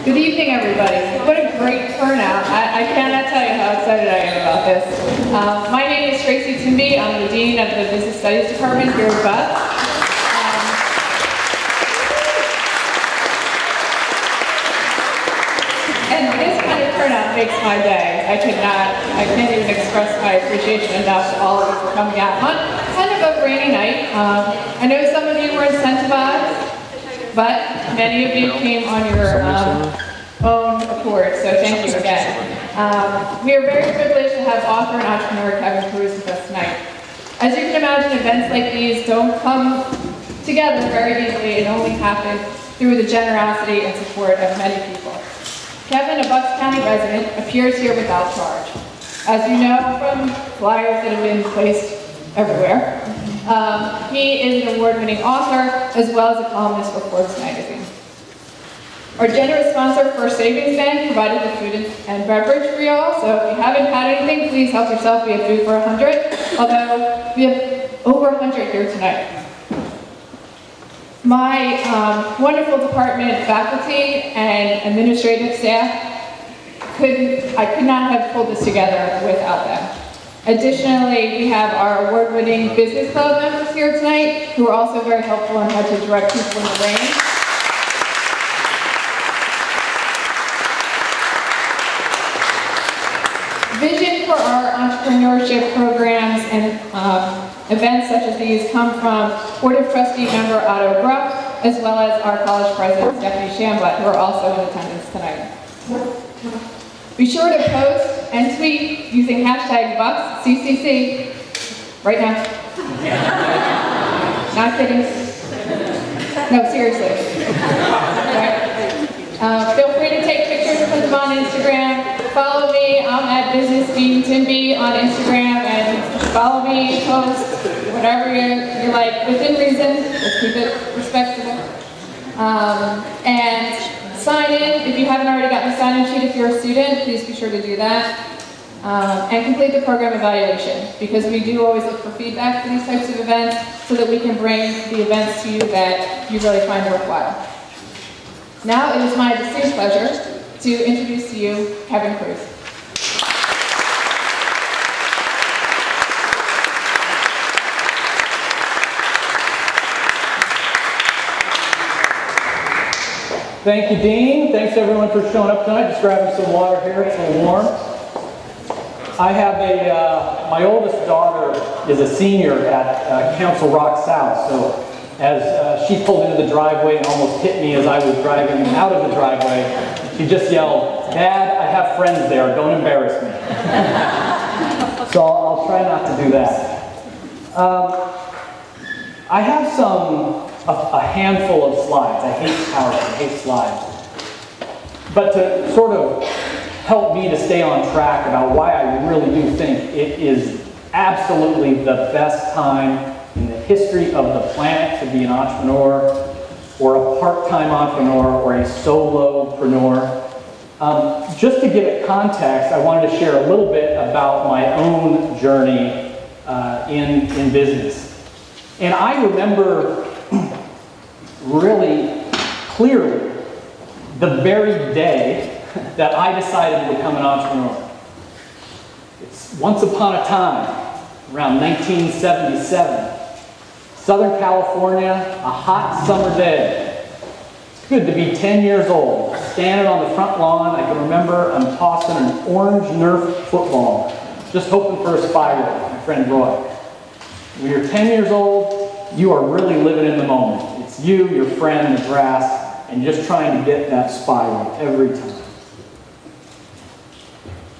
Good evening, everybody. What a great turnout. I, I cannot tell you how excited I am about this. Uh, my name is Tracy Timby. I'm the Dean of the Business Studies Department here at Bucks. Um, and this kind of turnout makes my day. I cannot, I can't even express my appreciation enough to all of you for coming out kind of a rainy night. Um, I know some of you were incentivized, but many of you came on your um, own accord, so thank you again. Um, we are very privileged to have author and entrepreneur Kevin Kruse with us tonight. As you can imagine, events like these don't come together very easily and only happen through the generosity and support of many people. Kevin, a Bucks County resident, appears here without charge. As you know from flyers that have been placed everywhere, um, he is an award-winning author as well as a columnist for Forbes magazine. Our generous sponsor, First Savings Bank, provided the food and beverage for you all, so if you haven't had anything, please help yourself. We have food for 100, although we have over 100 here tonight. My um, wonderful department faculty and administrative staff could I could not have pulled this together without them. Additionally, we have our award-winning business club members here tonight who are also very helpful in how to direct people in the rain. Vision for our entrepreneurship programs and um, events such as these come from Board of Trustee member Otto Grupp, as well as our college president Stephanie Shanblatt, who are also in attendance tonight. Be sure to post and tweet using hashtag Bucks CCC right now. Not kidding. No, seriously. Right? Uh, feel free to take pictures and put them on Instagram. Follow me. I'm at Business Dean Timby on Instagram and follow me, post, whatever you, you like, within reason. Let's keep it respectable. Um, and sign in. If you haven't already gotten the sign-in sheet if you're a student, please be sure to do that. Um, and complete the program evaluation because we do always look for feedback for these types of events so that we can bring the events to you that you really find worthwhile. Now it is my distinct pleasure to introduce to you Kevin Kruse. Thank you, Dean. Thanks everyone for showing up tonight. Just grabbing some water here. It's a little warm. I have a, uh, my oldest daughter is a senior at uh, Council Rock South. So as uh, she pulled into the driveway and almost hit me as I was driving out of the driveway, she just yelled, Dad, I have friends there. Don't embarrass me. so I'll, I'll, try not to do that. Um, I have some a, a handful of slides. I hate PowerPoint, I hate slides. But to sort of help me to stay on track about why I really do think it is absolutely the best time in the history of the planet to be an entrepreneur or a part-time entrepreneur or a solopreneur. Um, just to give it context, I wanted to share a little bit about my own journey uh, in, in business. And I remember really clearly the very day that I decided to become an entrepreneur. It's once upon a time, around 1977, Southern California, a hot summer day. It's good to be 10 years old, standing on the front lawn. I can remember I'm tossing an orange Nerf football, just hoping for a spiral, my friend Roy. When you're 10 years old, you are really living in the moment you, your friend, the grass, and just trying to get that spiral every time.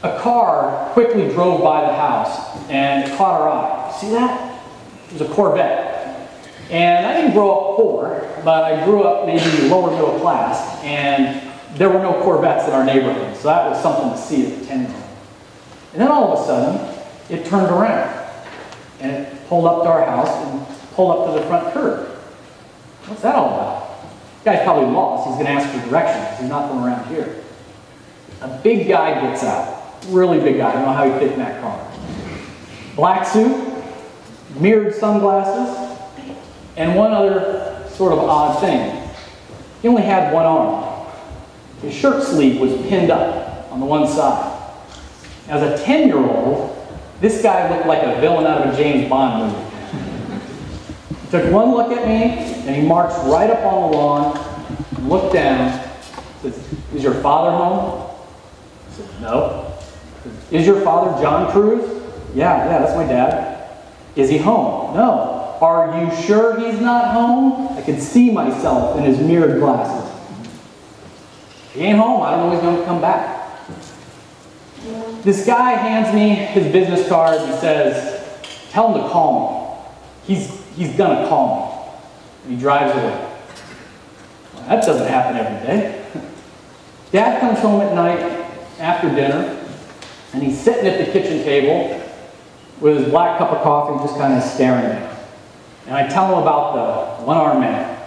A car quickly drove by the house and caught our eye. See that? It was a Corvette. And I didn't grow up poor, but I grew up maybe lower middle class, and there were no Corvettes in our neighborhood, so that was something to see at 10 year old. And then all of a sudden, it turned around, and it pulled up to our house and pulled up to the front curb. What's that all about? The guy's probably lost. He's going to ask for directions. He's not from around here. A big guy gets out. Really big guy. I don't know how he fit in that car. Black suit, mirrored sunglasses, and one other sort of odd thing. He only had one arm. His shirt sleeve was pinned up on the one side. As a 10 year old, this guy looked like a villain out of a James Bond movie. Took one look at me and he marched right up on the lawn, looked down, says, Is your father home? I said, No. Is your father John Kruse? Yeah, yeah, that's my dad. Is he home? No. Are you sure he's not home? I can see myself in his mirrored glasses. He ain't home. I don't know he's going to come back. This guy hands me his business card and says, Tell him to call me. He's, he's going to call me. And he drives away. Well, that doesn't happen every day. Dad comes home at night after dinner, and he's sitting at the kitchen table with his black cup of coffee, just kind of staring at me. And I tell him about the one armed man.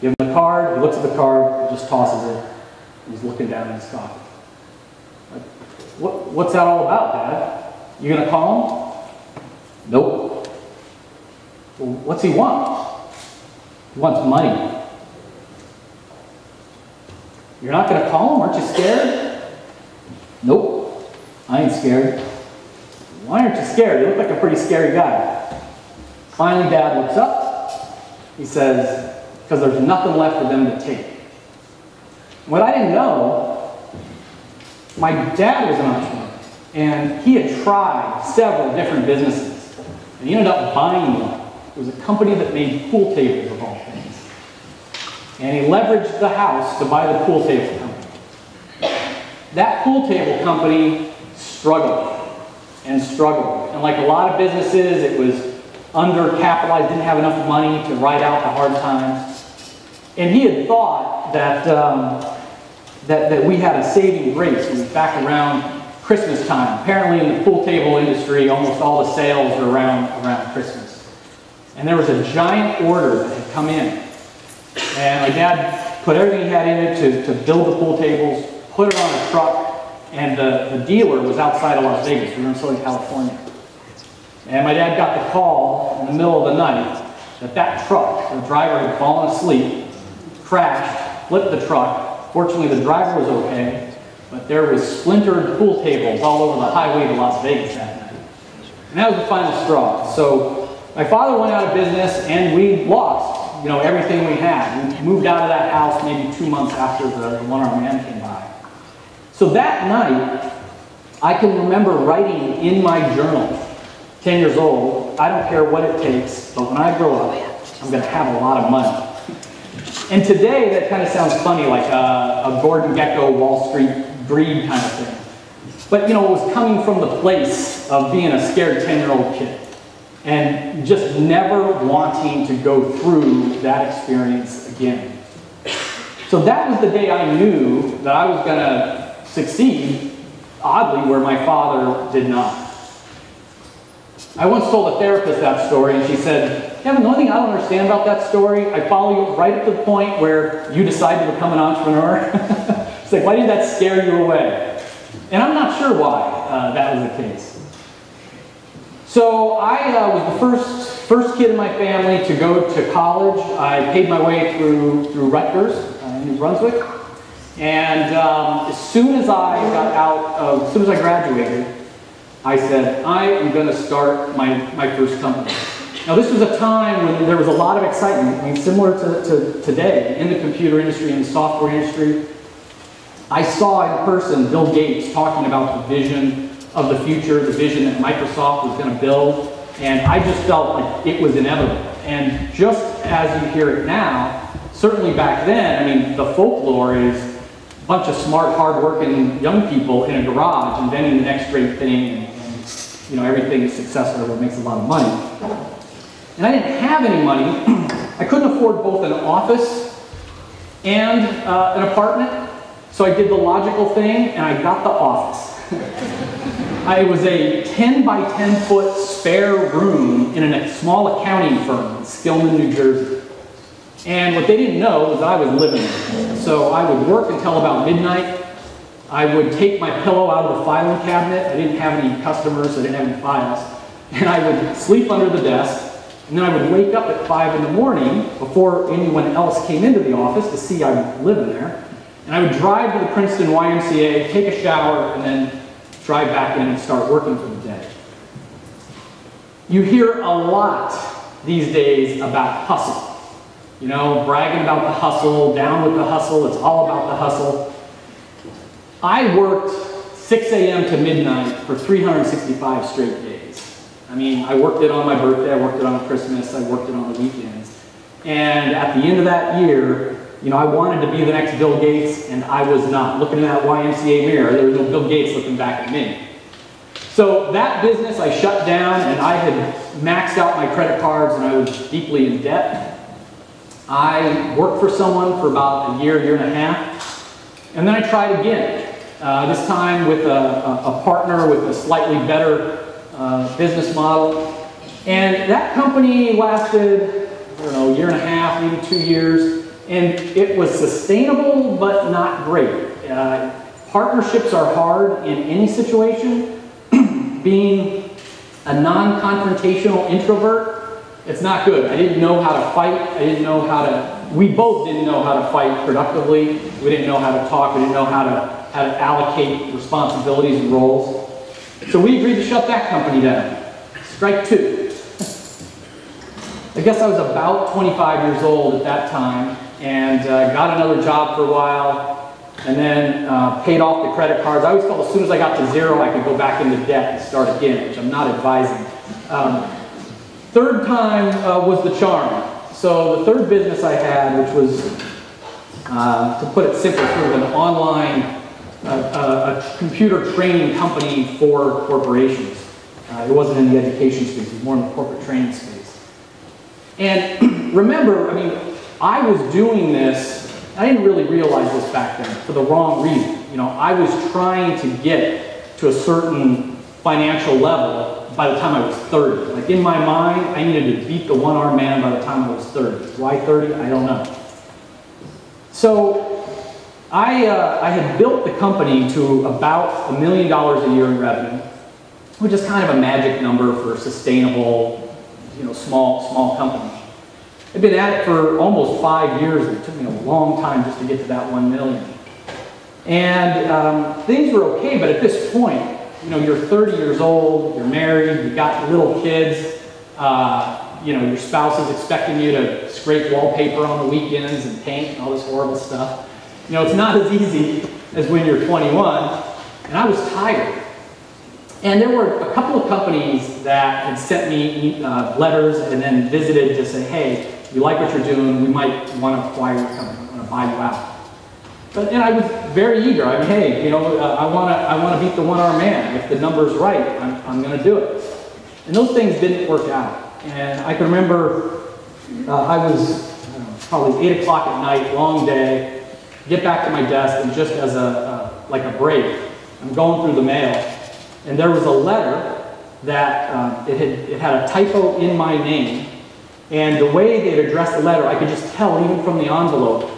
Give him the card, he looks at the card, just tosses it. He's looking down at his coffee. What, what's that all about, Dad? You gonna call him? Nope. Well, what's he want? He wants money. You're not gonna call him? Aren't you scared? Nope. I ain't scared. Why aren't you scared? You look like a pretty scary guy. Finally, Dad looks up. He says, because there's nothing left for them to take. What I didn't know, my dad was an entrepreneur, and he had tried several different businesses, and he ended up buying one. It was a company that made pool tables of all things. And he leveraged the house to buy the pool table company. That pool table company struggled and struggled. And like a lot of businesses, it was undercapitalized, didn't have enough money to ride out the hard times. And he had thought that, um, that, that we had a saving grace. It was back around Christmas time. Apparently in the pool table industry, almost all the sales are around, around Christmas. And there was a giant order that had come in. And my dad put everything he had in it to, to build the pool tables, put it on a truck, and the, the dealer was outside of Las Vegas. We were in Southern California. And my dad got the call in the middle of the night that that truck, the driver had fallen asleep, crashed, flipped the truck. Fortunately, the driver was okay, but there was splintered pool tables all over the highway to Las Vegas that night. And that was the final straw. So my father went out of business, and we lost, you know, everything we had. We moved out of that house maybe two months after the, the one-armed man came by. So that night, I can remember writing in my journal, 10 years old, I don't care what it takes, but when I grow up, I'm going to have a lot of money. And today, that kind of sounds funny, like a, a Gordon Gekko Wall Street greed kind of thing. But you know, it was coming from the place of being a scared 10 year old kid and just never wanting to go through that experience again. So that was the day I knew that I was going to succeed, oddly, where my father did not. I once told a therapist that story, and she said, Kevin, the only thing I don't understand about that story, I follow you right up to the point where you decide to become an entrepreneur. it's like, why did that scare you away? And I'm not sure why uh, that was the case. So I uh, was the first, first kid in my family to go to college. I paid my way through, through Rutgers uh, in New Brunswick. And um, as soon as I got out of, as soon as I graduated, I said, I am going to start my, my first company. Now, this was a time when there was a lot of excitement, I mean, similar to, to today in the computer industry and the software industry. I saw in person Bill Gates talking about the vision of the future, the vision that Microsoft was going to build, and I just felt like it was inevitable. And just as you hear it now, certainly back then, I mean, the folklore is a bunch of smart, hard-working young people in a garage inventing the next great thing, and, you know everything is successful that makes a lot of money. And I didn't have any money. I couldn't afford both an office and uh, an apartment, so I did the logical thing and I got the office. I was a 10 by 10 foot spare room in a small accounting firm in Skillman, New Jersey. And what they didn't know was I was living there. So I would work until about midnight. I would take my pillow out of the filing cabinet. I didn't have any customers, so I didn't have any files. And I would sleep under the desk. And then I would wake up at 5 in the morning before anyone else came into the office to see I was living there. And I would drive to the Princeton YMCA, take a shower, and then drive back in and start working for the day. You hear a lot these days about hustle. You know, bragging about the hustle, down with the hustle, it's all about the hustle. I worked 6 a.m. to midnight for 365 straight days. I mean, I worked it on my birthday, I worked it on Christmas, I worked it on the weekends. And at the end of that year, you know, I wanted to be the next Bill Gates, and I was not. Looking in that YMCA mirror, there was no Bill Gates looking back at me. So that business I shut down, and I had maxed out my credit cards, and I was deeply in debt. I worked for someone for about a year, year and a half, and then I tried again. Uh, this time with a, a, partner with a slightly better uh, business model. And that company lasted, I don't know, a year and a half, maybe two years, and it was sustainable but not great. Uh, partnerships are hard in any situation. Being a non-confrontational introvert it's not good. I didn't know how to fight. I didn't know how to, we both didn't know how to fight productively. We didn't know how to talk. We didn't know how to, how to allocate responsibilities and roles. So we agreed to shut that company down. Strike two. I guess I was about 25 years old at that time and uh, got another job for a while and then uh, paid off the credit cards. I always felt as soon as I got to zero, I could go back into debt and start again, which I'm not advising. Um, Third time uh, was the charm. So the third business I had, which was, uh, to put it simply, sort of an online, uh, uh a computer training company for corporations. It wasn't in the education space, it was more in the corporate training space. And remember, I mean, I was doing this, I didn't really realize this back then, for the wrong reason. You know, I was trying to get to a certain financial level by the time I was 30. Like in my mind, I needed to beat the one-armed man by the time I was 30. Why 30? I don't know. So I, uh, I had built the company to about a million dollars a year in revenue, which is kind of a magic number for sustainable, you know, small, small company. I've been at it for almost five years. It took me a long time just to get to that one million. And um, things were okay, but at this point, you know, you're 30 years old, you're married, you've got little kids, uh, you know, your spouse is expecting you to scrape wallpaper on the weekends and paint and all this horrible stuff. You know, it's not as easy as when you're 21, and I was tired. And there were a couple of companies that had sent me uh, letters and then visited to say, hey, we like what you're doing, we might want to acquire your company, want to buy you out. But and I was very eager. I mean, hey, you know, uh, I want to I want to beat the one-arm man. If the number's right, I'm, I'm going to do it. And those things didn't work out. And I can remember uh, I was probably eight o'clock at night, long day. Get back to my desk, and just as a like a break, I'm going through the mail, and there was a letter that uh, it had it had a typo in my name, and the way they had addressed the letter, I could just tell even from the envelope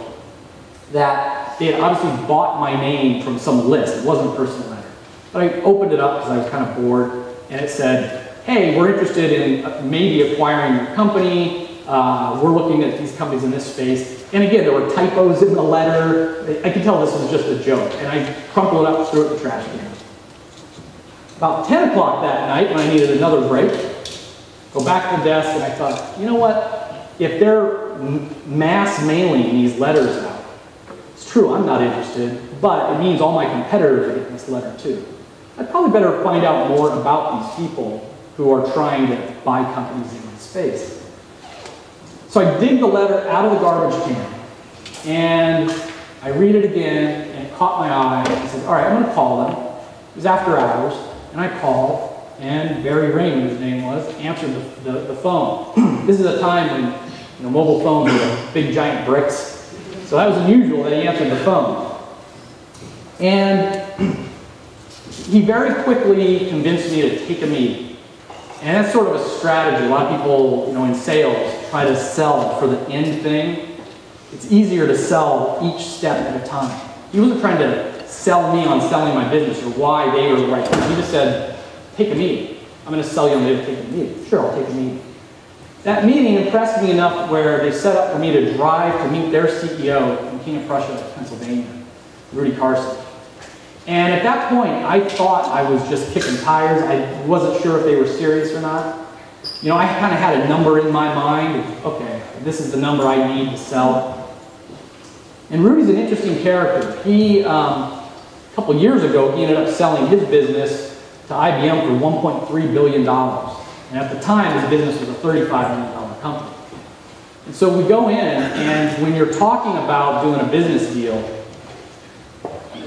that they had obviously bought my name from some list. It wasn't a personal letter. But I opened it up because I was kind of bored, and it said, hey, we're interested in uh, maybe acquiring your company. Uh, we're looking at these companies in this space. And again, there were typos in the letter. I could tell this was just a joke. And I crumpled it up, threw it in the trash can. About 10 o'clock that night, when I needed another break, go back to the desk, and I thought, you know what? If they're mass mailing these letters out, it's true, I'm not interested, but it means all my competitors are getting this letter too. I'd probably better find out more about these people who are trying to buy companies in my space. So I dig the letter out of the garbage can, and I read it again, and it caught my eye, I said, all right, I'm going to call them. It was after hours, and I called, and Barry Raymond, his name was, answered the, the, the phone. this is a time when you know, mobile phones were big giant bricks so that was unusual that he answered the phone. And he very quickly convinced me to take a meeting. And that's sort of a strategy. A lot of people, you know, in sales try to sell for the end thing. It's easier to sell each step at a time. He wasn't trying to sell me on selling my business or why they were the right. Thing. He just said, take a meeting. I'm going to sell you on the take a meeting. Sure, I'll take a meeting. That meeting impressed me enough where they set up for me to drive to meet their CEO in King of Prussia, Pennsylvania. Rudy Karsan. And at that point, I thought I was just kicking tires. I wasn't sure if they were serious or not. You know, I kind of had a number in my mind. Okay, this is the number I need to sell. And Rudy's an interesting character. He, um, a couple years ago, he ended up selling his business to IBM for $1.3 billion. And at the time, his business was a $35 million company. And so we go in, and when you're talking about doing a business deal,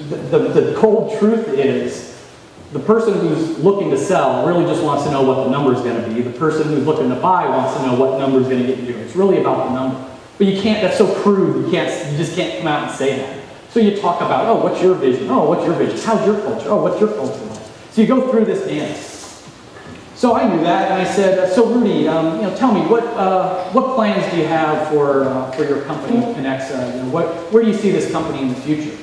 the, the, the cold truth is the person who's looking to sell really just wants to know what the number is going to be. The person who's looking to buy wants to know what number is going to get you. It's really about the number. But you can't, that's so crude, you can't, you just can't come out and say that. So you talk about, oh, what's your vision? Oh, what's your vision? How's your culture? Oh, what's your culture? So you go through this dance. So I knew that, and I said, so Rudy, um, you know, tell me, what, uh, what plans do you have for, uh, for your company, Kenexa? You know, what, where do you see this company in the future?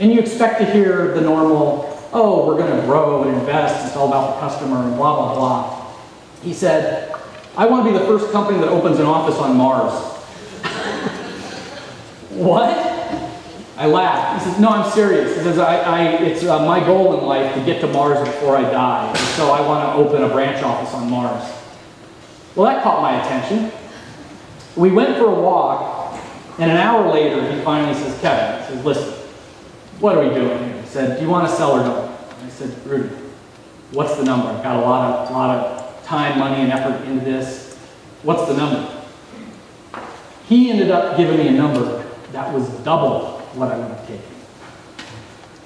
And you expect to hear the normal, oh, we're going to grow and invest, it's all about the customer, and blah, blah, blah. He said, I want to be the first company that opens an office on Mars. what? I laughed. He says, no, I'm serious. He says, I, I, it's uh, my goal in life to get to Mars before I die. And so I want to open a branch office on Mars. Well, that caught my attention. We went for a walk, and an hour later, he finally says, Kevin, he says, listen, what are we doing here? He said, do you want to sell or no? I said, Rudy, what's the number? I've got a lot of, lot of time, money, and effort into this. What's the number? He ended up giving me a number that was double what I would have taken.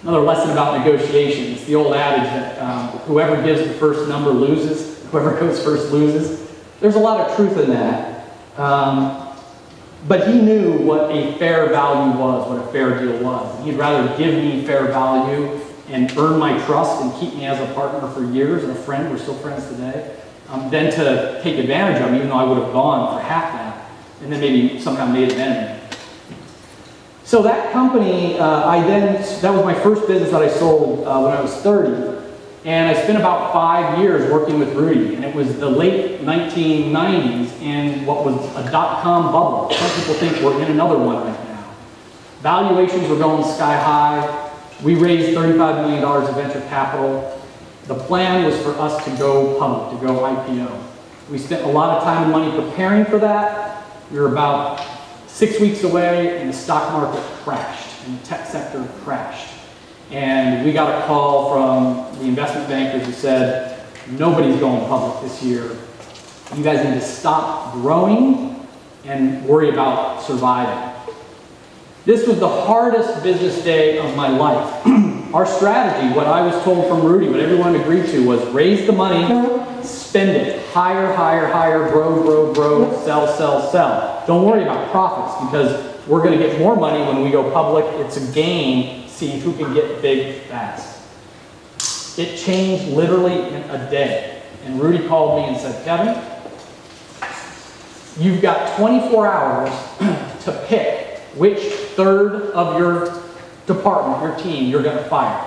Another lesson about negotiations, the old adage that um, whoever gives the first number loses, whoever goes first loses. There's a lot of truth in that. Um, but he knew what a fair value was, what a fair deal was. He'd rather give me fair value and earn my trust and keep me as a partner for years and a friend, we're still friends today, um, than to take advantage of me, even though I would have gone for half that, and then maybe somehow made an enemy. So that company, uh, I then, that was my first business that I sold uh, when I was 30. And I spent about five years working with Rudy. And it was the late 1990s in what was a dot-com bubble. Some people think we're in another one right now. Valuations were going sky high. We raised $35 million of venture capital. The plan was for us to go public, to go IPO. We spent a lot of time and money preparing for that. We were about six weeks away and the stock market crashed and the tech sector crashed. And we got a call from the investment bankers who said, nobody's going public this year. You guys need to stop growing and worry about surviving. This was the hardest business day of my life. Our strategy, what I was told from Rudy, what everyone agreed to, was raise the money, spend it, higher, higher, higher, grow, grow, grow, sell, sell, sell. Don't worry about profits because we're going to get more money when we go public. It's a game see who can get big fast. It changed literally in a day. And Rudy called me and said, Kevin, you've got 24 hours to pick which third of your department, your team, you're going to fire.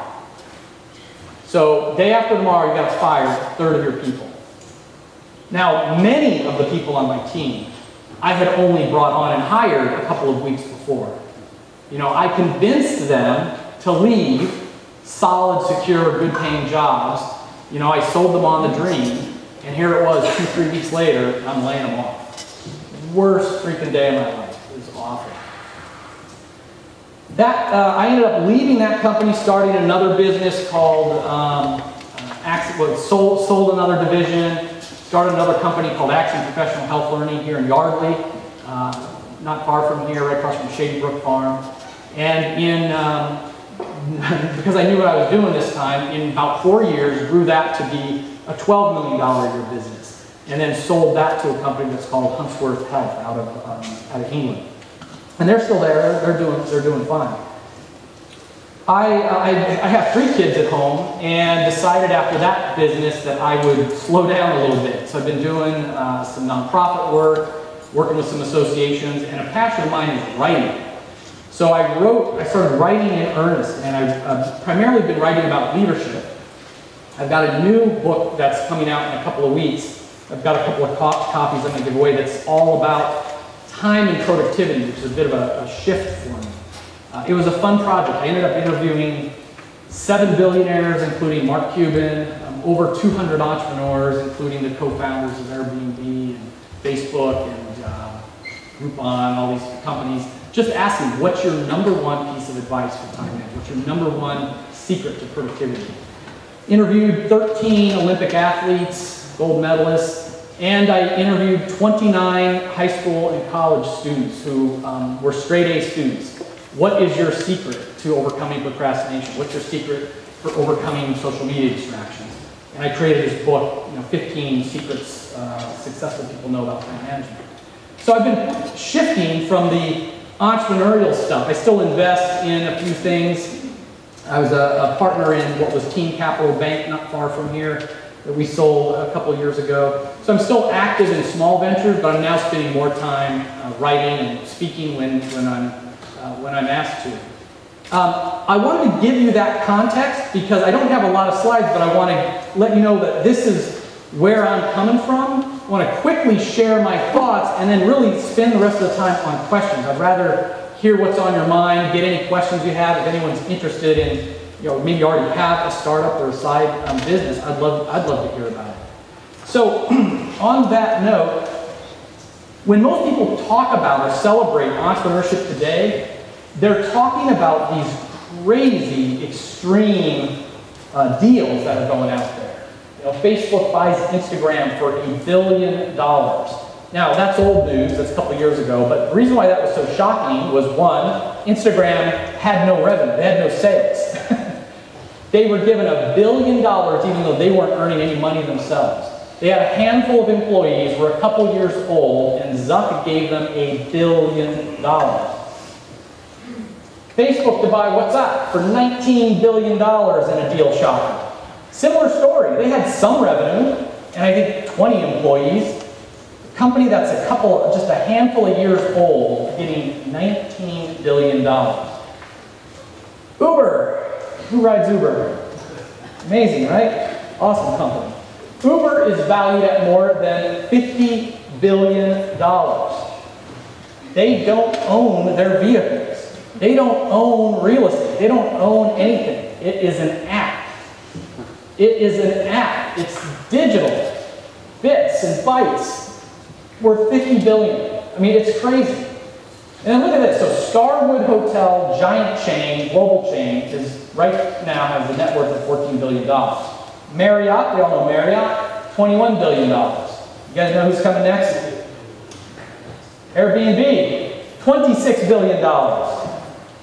So day after tomorrow, you've got to fire a third of your people. Now, many of the people on my team, I had only brought on and hired a couple of weeks before. You know, I convinced them to leave solid, secure, good paying jobs. You know, I sold them on the dream, and here it was two, three weeks later, I'm laying them off. Worst freaking day of my life. It was awful. That, uh, I ended up leaving that company, starting another business called, um, uh, sold, sold another division, started another company called Axiom Professional Health Learning here in Yardley, uh, not far from here, right across from Shady Brook Farm. And in, um, because I knew what I was doing this time, in about four years, grew that to be a $12 million a year business. And then sold that to a company that's called Huntsworth Health out of, um, out of England. And they're still there, they're doing, they're doing fine. I, I, I, have three kids at home and decided after that business that I would slow down a little bit. So I've been doing uh, some nonprofit work, working with some associations, and a passion of mine is writing. So I wrote, I started writing in earnest, and I've uh, primarily been writing about leadership. I've got a new book that's coming out in a couple of weeks. I've got a couple of co copies I'm going to give away that's all about time and productivity, which is a bit of a, a shift for me. Uh, it was a fun project. I ended up interviewing seven billionaires, including Mark Cuban, um, over 200 entrepreneurs, including the co-founders of Airbnb and Facebook and uh, Groupon, all these companies, just asking, what's your number one piece of advice for time management? What's your number one secret to productivity? Interviewed 13 Olympic athletes, gold medalists, and I interviewed 29 high school and college students who um, were straight A students. What is your secret to overcoming procrastination? What's your secret for overcoming social media distractions? And I created this book, you know, 15 secrets uh, successful people know about time management. So I've been shifting from the entrepreneurial stuff. I still invest in a few things. I was a, a partner in what was Team Capital Bank not far from here that we sold a couple years ago. So I'm still active in small ventures, but I'm now spending more time uh, writing and speaking when, when, I'm, uh, when I'm asked to. Um, I wanted to give you that context because I don't have a lot of slides, but I want to let you know that this is where I'm coming from. I want to quickly share my thoughts and then really spend the rest of the time on questions. I'd rather hear what's on your mind, get any questions you have. If anyone's interested in, you know, maybe you already have a startup or a side um, business, I'd love, I'd love to hear about it. So, on that note, when most people talk about or celebrate entrepreneurship today, they're talking about these crazy, extreme uh, deals that are going out there. You know, Facebook buys Instagram for a billion dollars. Now, that's old news, that's a couple years ago, but the reason why that was so shocking was one, Instagram had no revenue, they had no sales. they were given a billion dollars even though they weren't earning any money themselves. They had a handful of employees, were a couple years old, and Zuck gave them a billion dollars. Facebook to buy WhatsApp for $19 billion in a deal shocking. Similar story. They had some revenue, and I think 20 employees, A company that's a couple, just a handful of years old, getting $19 billion. Uber. Who rides Uber? Amazing, right? Awesome company. Uber is valued at more than $50 billion. They don't own their vehicles. They don't own real estate. They don't own anything. It is an app. It is an app. It's digital. Bits and bytes worth 50 billion. I mean, it's crazy. And look at this. So Starwood Hotel, giant chain, global chain, is right now has a net worth of $14 billion. Marriott, we all know Marriott, $21 billion. You guys know who's coming next? Airbnb, $26 billion.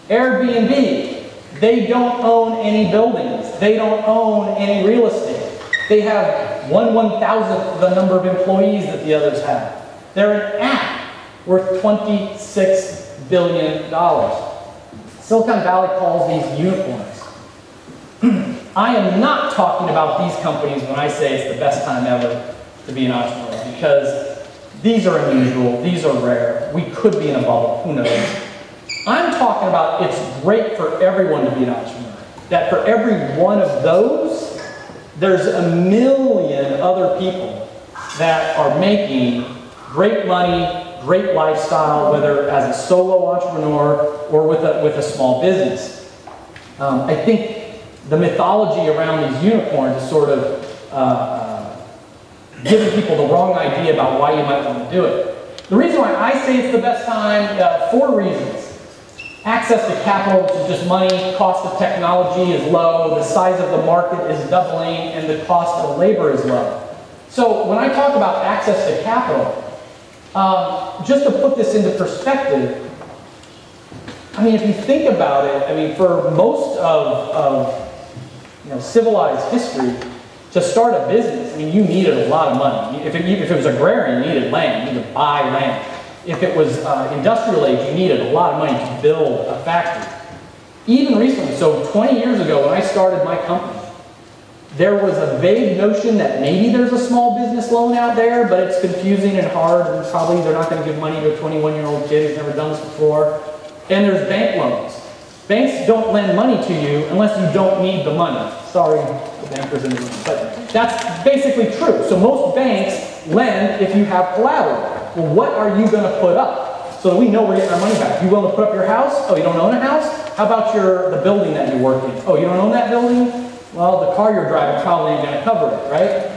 Airbnb, they don't own any buildings. They don't own any real estate. They have one one thousandth the number of employees that the others have. They're an app worth $26 billion. Silicon Valley calls these unicorns. I am not talking about these companies when I say it's the best time ever to be an entrepreneur because these are unusual, these are rare. We could be in a bubble, who knows? I'm talking about it's great for everyone to be an entrepreneur. That for every one of those, there's a million other people that are making great money, great lifestyle, whether as a solo entrepreneur or with a, with a small business. Um, I think the mythology around these unicorns is sort of uh, uh, giving people the wrong idea about why you might want to do it. The reason why I say it's the best time, uh, four reasons. Access to capital, which is just money, cost of technology is low, the size of the market is doubling, and the cost of labor is low. So when I talk about access to capital, um, just to put this into perspective, I mean, if you think about it, I mean, for most of, of know, civilized history, to start a business, I mean, you needed a lot of money. If it, if it was agrarian, you needed land. You to buy land. If it was uh, industrial age, you needed a lot of money to build a factory. Even recently, so 20 years ago when I started my company, there was a vague notion that maybe there's a small business loan out there, but it's confusing and hard, and probably they're not going to give money to a 21 year old kid who's never done this before. And there's bank loans. Banks don't lend money to you unless you don't need the money. Sorry, the bankers in the room, but that's basically true. So most banks lend if you have collateral. Well, what are you going to put up? so that we know we're getting our money back. You willing to put up your house? Oh, you don't own a house? How about your, the building that you work in? Oh, you don't own that building? Well, the car you're driving probably ain't gonna cover it, right?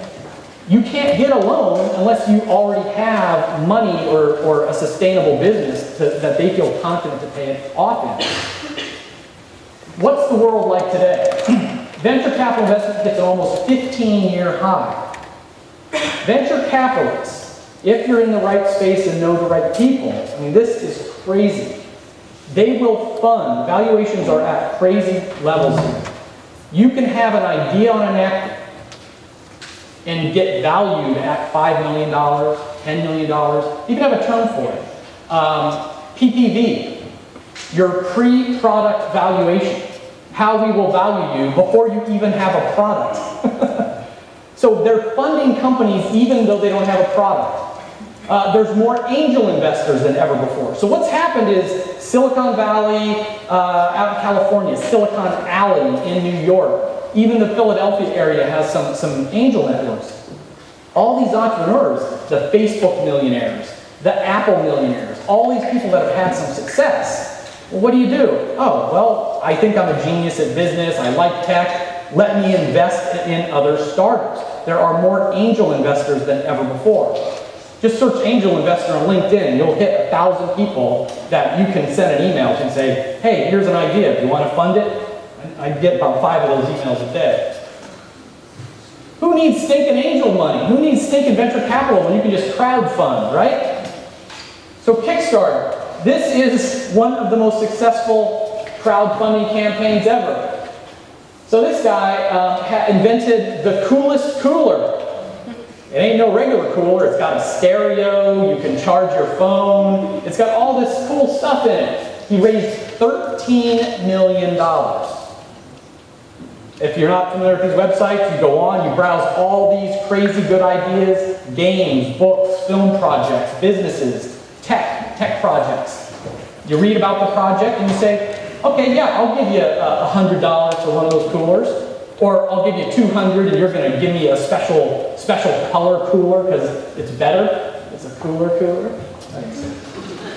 You can't get a loan unless you already have money or, or a sustainable business to, that they feel confident to pay it off in. What's the world like today? Venture capital investment hits an almost 15-year high. Venture capitalists, if you're in the right space and know the right people, I mean, this is crazy. They will fund, valuations are at crazy levels. You can have an idea on an act and get valued at $5 million, $10 million. You can have a term for it. Um, PPV, your pre-product valuation, how we will value you before you even have a product. so they're funding companies even though they don't have a product. Uh, there's more angel investors than ever before. So what's happened is Silicon Valley uh, out in California, Silicon Alley in New York, even the Philadelphia area has some, some angel networks. All these entrepreneurs, the Facebook millionaires, the Apple millionaires, all these people that have had some success, well, what do you do? Oh, well, I think I'm a genius at business, I like tech, let me invest in other startups. There are more angel investors than ever before. Just search angel investor on LinkedIn you'll hit a thousand people that you can send an email to and say, hey, here's an idea, do you want to fund it? I get about five of those emails a day. Who needs stinking angel money? Who needs stinking venture capital when you can just crowd fund, right? So Kickstarter, this is one of the most successful crowdfunding campaigns ever. So this guy um, invented the coolest cooler. It ain't no regular cooler. It's got a stereo. You can charge your phone. It's got all this cool stuff in it. He raised $13 million. If you're not familiar with these websites, you go on, you browse all these crazy good ideas, games, books, film projects, businesses, tech, tech projects. You read about the project and you say, okay, yeah, I'll give you a $100 for one of those coolers. Or I'll give you 200 and you're going to give me a special, special color cooler because it's better. It's a cooler cooler.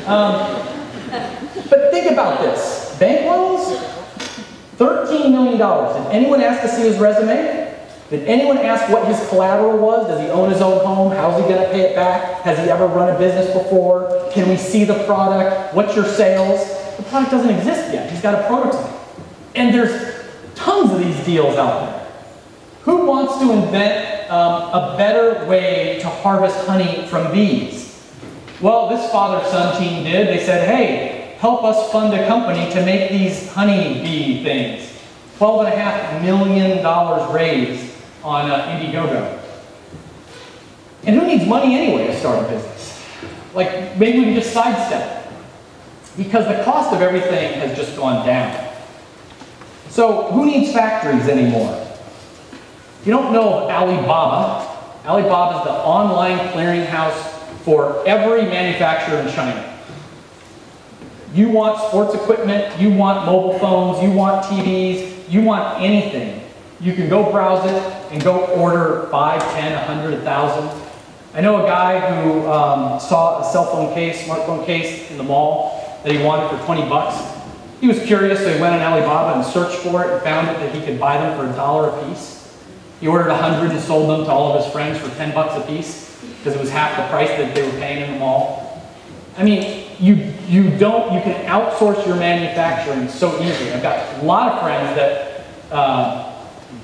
Um, but think about this. Bank loans, $13 million. Did anyone ask to see his resume? Did anyone ask what his collateral was? Does he own his own home? How's he going to pay it back? Has he ever run a business before? Can we see the product? What's your sales? The product doesn't exist yet. He's got a prototype. And there's tons of these deals out there. Who wants to invent um, a better way to harvest honey from bees? Well, this father-son team did. They said, hey, help us fund a company to make these honey bee things. $12.5 million raised on uh, Indiegogo. And who needs money anyway to start a business? Like, maybe we can just sidestep it. Because the cost of everything has just gone down. So, who needs factories anymore? You don't know Alibaba. Alibaba is the online clearinghouse for every manufacturer in China. You want sports equipment, you want mobile phones, you want TVs, you want anything. You can go browse it and go order 5, 10, 100, 1,000. I know a guy who um, saw a cell phone case, smartphone case in the mall that he wanted for 20 bucks. He was curious, so he went on Alibaba and searched for it and found it that he could buy them for a dollar a piece. He ordered 100 and sold them to all of his friends for 10 bucks a piece because it was half the price that they were paying in the mall. I mean, you, you don't, you can outsource your manufacturing so easily. I've got a lot of friends that, uh,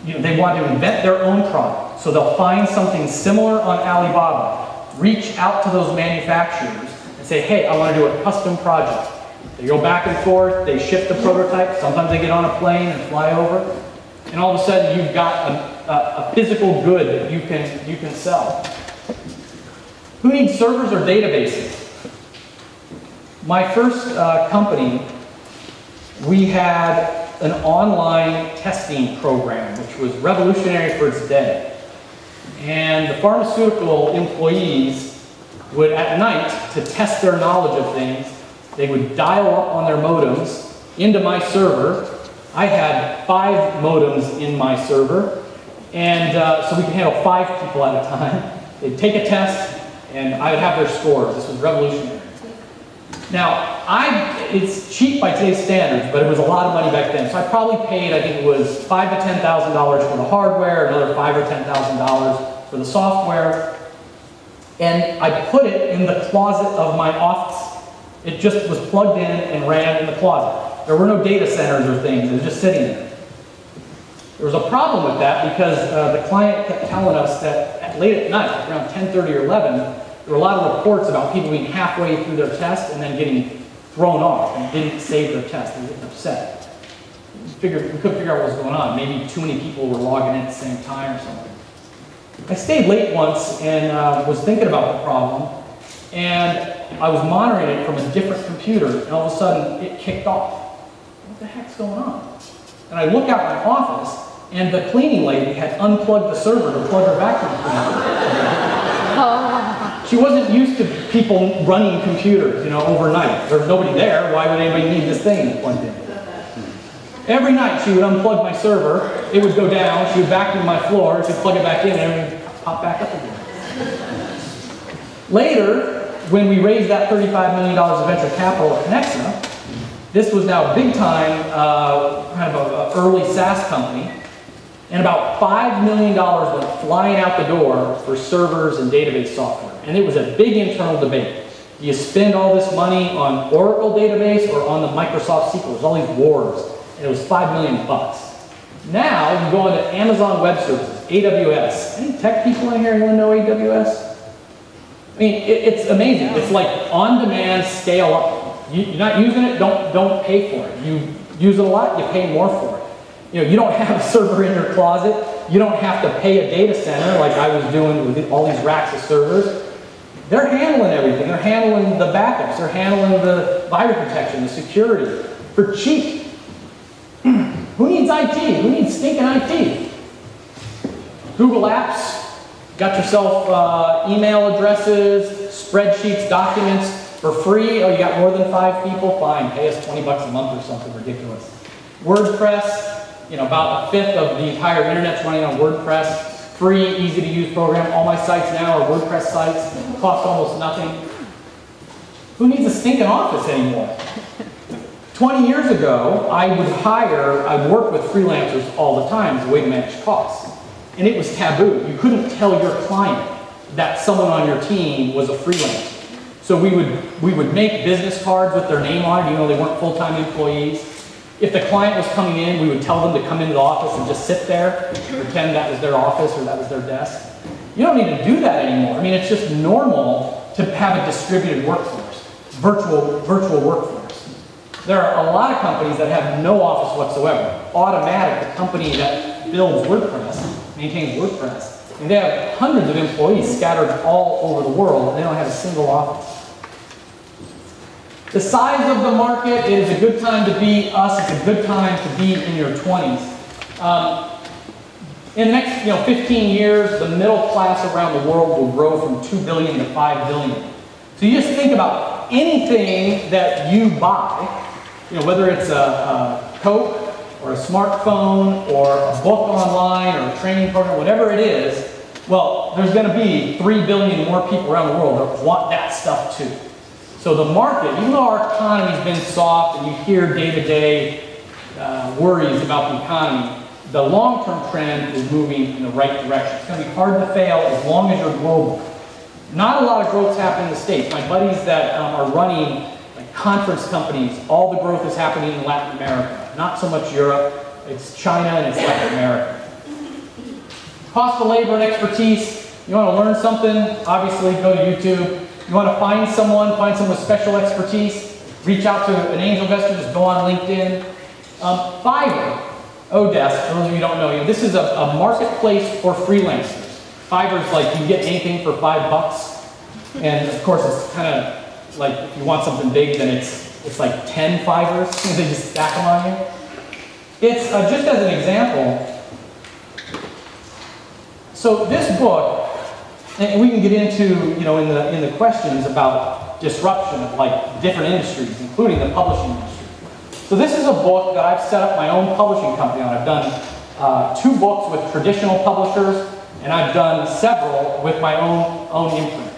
you know, they want to invent their own product. So they'll find something similar on Alibaba, reach out to those manufacturers and say, hey, I want to do a custom project. They go back and forth, they ship the prototype, sometimes they get on a plane and fly over, and all of a sudden you've got a, a, a physical good that you can, you can sell. Who needs servers or databases? My first uh, company, we had an online testing program, which was revolutionary for its day. And the pharmaceutical employees would, at night, to test their knowledge of things, they would dial up on their modems into my server. I had five modems in my server, and uh, so we could handle five people at a time. They'd take a test, and I would have their scores. This was revolutionary. Now, I, it's cheap by today's standards, but it was a lot of money back then. So I probably paid, I think it was five to ten thousand dollars for the hardware, another five or ten thousand dollars for the software, and I put it in the closet of my office. It just was plugged in and ran in the closet. There were no data centers or things, it was just sitting there. There was a problem with that because uh, the client kept telling us that late at night, around 10.30 or 11, there were a lot of reports about people being halfway through their test and then getting thrown off and didn't save their test. They were upset. We, figured, we couldn't figure out what was going on. Maybe too many people were logging in at the same time or something. I stayed late once and uh, was thinking about the problem, and I was monitoring it from a different computer, and all of a sudden it kicked off. What the heck's going on? And I look out my office, and the cleaning lady had unplugged the server to plug her vacuum cleaner. She wasn't used to people running computers, you know, overnight. There's nobody there. Why would anybody need this thing plugged in? Every night she would unplug my server, it would go down, she would vacuum my floor, she'd plug it back in, and it would pop back up again. Later, when we raised that $35 million of venture capital at Kenexa, this was now big time, uh, kind of an early SaaS company, and about $5 million went flying out the door for servers and database software. And it was a big internal debate. Do you spend all this money on Oracle database or on the Microsoft SQL? There's all these wars, and it was 5 million bucks. Now, you go into Amazon Web Services, AWS. Any tech people in here, anyone know AWS? I mean, it, it's amazing. It's like on-demand, scale up. You, you're not using it, don't, don't pay for it. You use it a lot, you pay more for it. You know, you don't have a server in your closet. You don't have to pay a data center like I was doing with all these racks of servers. They're handling everything. They're handling the backups. They're handling the virus protection, the security for cheap. Who needs IT? Who needs stinking IT? Google Apps, got yourself uh, email addresses, spreadsheets, documents for free. Oh, you got more than five people? Fine, pay us 20 bucks a month or something ridiculous. WordPress, you know, about a fifth of the entire internet's running on WordPress. Free, easy to use program. All my sites now are WordPress sites. Cost almost nothing. Who needs a stinking office anymore? 20 years ago, I would hire, I'd work with freelancers all the time as a way to manage costs. And it was taboo. You couldn't tell your client that someone on your team was a freelancer. So we would, we would make business cards with their name on it, even though they weren't full-time employees. If the client was coming in, we would tell them to come into the office and just sit there, pretend that was their office or that was their desk. You don't need to do that anymore. I mean, it's just normal to have a distributed workforce, virtual, virtual workforce. There are a lot of companies that have no office whatsoever. Automattic, the company that builds WordPress, maintains WordPress, and they have hundreds of employees scattered all over the world, and they don't have a single office. The size of the market, is a good time to be us, it's a good time to be in your 20s. Um, in the next you know, 15 years, the middle class around the world will grow from 2 billion to 5 billion. So you just think about anything that you buy, you know, whether it's a, a Coke or a smartphone or a book online or a training program, whatever it is, well, there's going to be 3 billion more people around the world that want that stuff too. So the market, even though our economy's been soft and you hear day-to-day uh, worries about the economy, the long-term trend is moving in the right direction. It's going to be hard to fail as long as you're global. Not a lot of growth's happening in the States. My buddies that um, are running like conference companies, all the growth is happening in Latin America. Not so much Europe. It's China and it's Latin America. Cost of labor and expertise. You want to learn something? Obviously, go to YouTube. You want to find someone, find someone with special expertise, reach out to an angel investor, just go on LinkedIn. Um, Fiverr, Odesk, for those of you who don't know, this is a, a marketplace for freelancers. Fiverr's like you get anything for five bucks, and of course it's kind of like if you want something big, then it's it's like 10 Fivers, they just stack them on you. It's, uh, just as an example, so this book, and we can get into, you know, in the, in the questions about disruption of like different industries, including the publishing industry. So this is a book that I've set up my own publishing company on. I've done uh, two books with traditional publishers, and I've done several with my own, own imprint.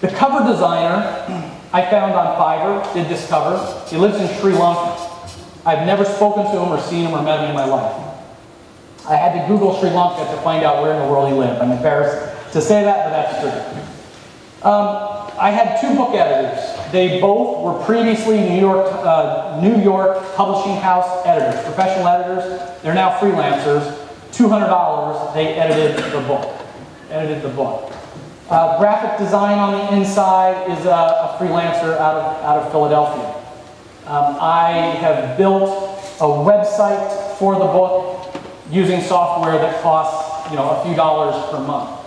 The cover designer I found on Fiverr, did this cover. He lives in Sri Lanka. I've never spoken to him or seen him or met him in my life. I had to Google Sri Lanka to find out where in the world he lived. I'm embarrassed to say that, but that's true. Um, I had two book editors. They both were previously New York, uh, New York publishing house editors, professional editors. They're now freelancers. $200, they edited the book. Edited the book. Uh, graphic design on the inside is a, a freelancer out of, out of Philadelphia. Um, I have built a website for the book using software that costs you know, a few dollars per month.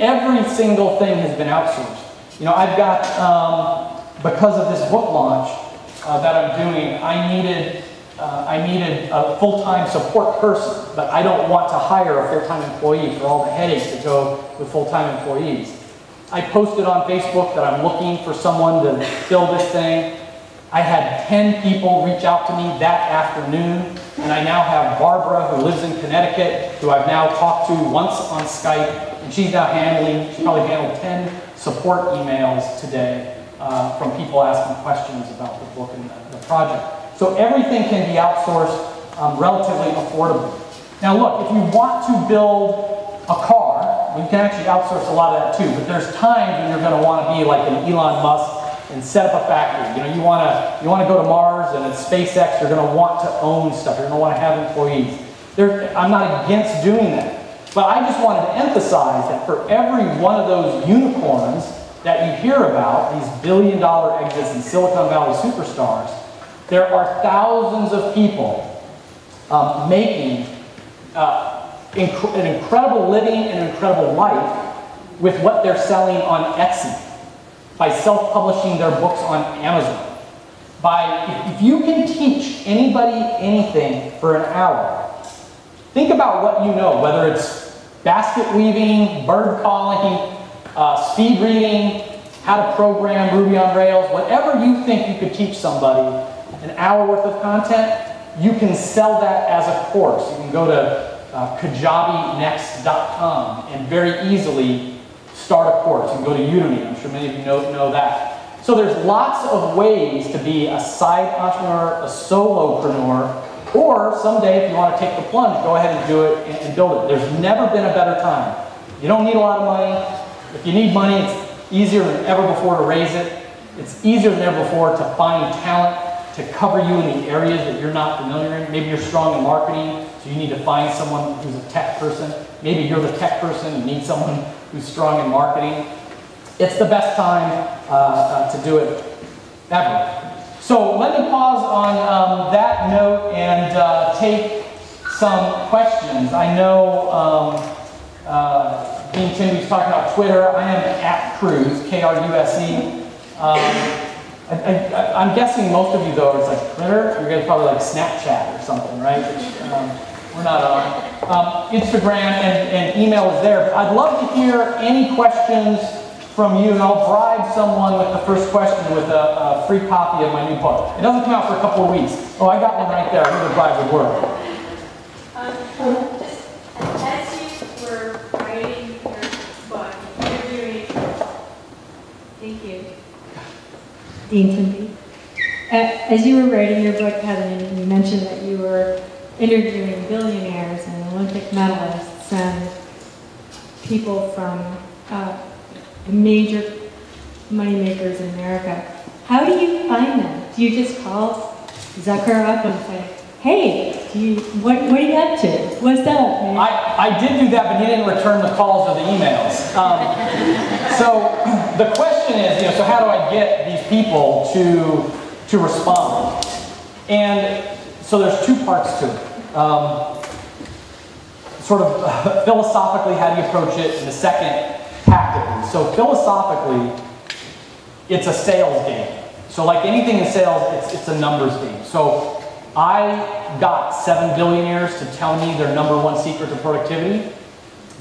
Every single thing has been outsourced. You know, I've got, um, because of this book launch uh, that I'm doing, I needed, uh, I needed a full-time support person, but I don't want to hire a full-time employee for all the headaches that go with full-time employees. I posted on Facebook that I'm looking for someone to fill this thing. I had 10 people reach out to me that afternoon, and I now have Barbara, who lives in Connecticut, who I've now talked to once on Skype, and she's now handling, she probably handled 10 support emails today uh, from people asking questions about the book and the, the project. So everything can be outsourced um, relatively affordably. Now look, if you want to build a car, we can actually outsource a lot of that too, but there's times when you're going to want to be like an Elon Musk and set up a factory. You know, you want to you want to go to Mars and at SpaceX, you're going to want to own stuff. You're going to want to have employees. There, I'm not against doing that, but I just wanted to emphasize that for every one of those unicorns that you hear about, these billion dollar exits in Silicon Valley superstars, there are thousands of people um, making uh, inc an incredible living and an incredible life with what they're selling on Etsy by self-publishing their books on Amazon. By, if you can teach anybody anything for an hour, think about what you know, whether it's basket weaving, bird calling, uh, speed reading, how to program Ruby on Rails, whatever you think you could teach somebody, an hour worth of content, you can sell that as a course. You can go to uh, kajabinext.com and very easily start a course and go to Udemy. I'm sure many of you know, know that. So there's lots of ways to be a side entrepreneur, a solopreneur, or someday if you want to take the plunge, go ahead and do it and, and build it. There's never been a better time. You don't need a lot of money. If you need money, it's easier than ever before to raise it. It's easier than ever before to find talent to cover you in the areas that you're not familiar in. Maybe you're strong in marketing, so you need to find someone who's a tech person. Maybe you're the tech person, and need someone who's strong in marketing. It's the best time uh, uh, to do it ever. So let me pause on um, that note and uh, take some questions. I know um, uh, Dean Timby's talking about Twitter. I am at Kruse, K-R-U-S-E. Um, I, am guessing most of you though, it's like Twitter. You're gonna probably like Snapchat or something, right? Which, um, we're not on. Um, Instagram and, and email is there. I'd love to hear any questions from you, and I'll bribe someone with the first question with a, a, free copy of my new book. It doesn't come out for a couple of weeks. Oh, I got one right there. Who the bribe would work? Um, just as you were writing your book, you were doing. Thank you. Dean Timby. As you were writing your book, Heather, you mentioned that you were interviewing billionaires and Olympic medalists and people from uh, major moneymakers in America. How do you find them? Do you just call Zucker up and say, hey, you, what, what are you up to? What's up, man? I, I did do that, but he didn't return the calls or the emails. Um, so the question is, you know, so how do I get these people to, to respond? And so there's two parts to it. Um, sort of philosophically, how do you approach it? And the second, tactically. So philosophically, it's a sales game. So like anything in sales, it's, it's a numbers game. So I got seven billionaires to tell me their number one secret to productivity,